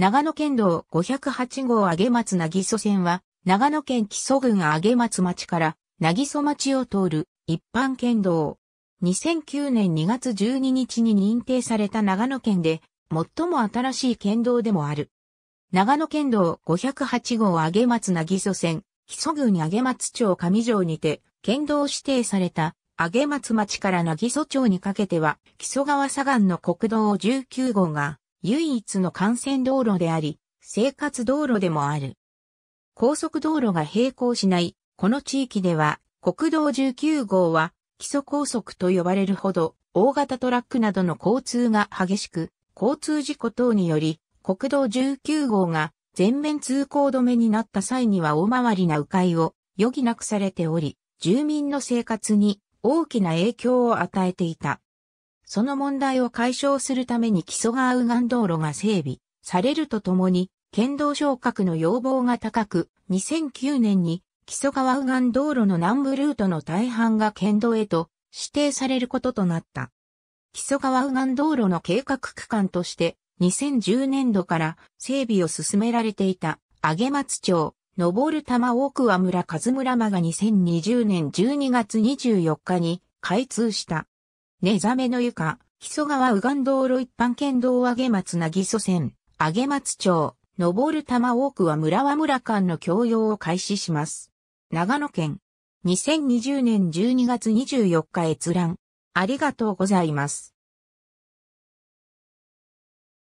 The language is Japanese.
長野県道508号上松なぎそ線は、長野県木曽郡上松町からなぎそ町を通る一般県道。2009年2月12日に認定された長野県で最も新しい県道でもある。長野県道508号上松なぎそ線、木曽郡上松町上条にて県道指定された上松町からなぎそ町にかけては、木曽川左岸の国道19号が唯一の幹線道路であり、生活道路でもある。高速道路が並行しない、この地域では、国道19号は基礎高速と呼ばれるほど、大型トラックなどの交通が激しく、交通事故等により、国道19号が全面通行止めになった際には大回りな迂回を余儀なくされており、住民の生活に大きな影響を与えていた。その問題を解消するために木曽川右岸道路が整備されるとともに、県道昇格の要望が高く、2009年に木曽川右岸道路の南部ルートの大半が県道へと指定されることとなった。木曽川右岸道路の計画区間として、2010年度から整備を進められていた、上松町、登る玉大桑村和村間が2020年12月24日に開通した。寝覚めの床、木曽川右岸道路一般県道上松なぎそ線、上松町、登る玉多くは村は村間の共用を開始します。長野県、2020年12月24日閲覧。ありがとうございます。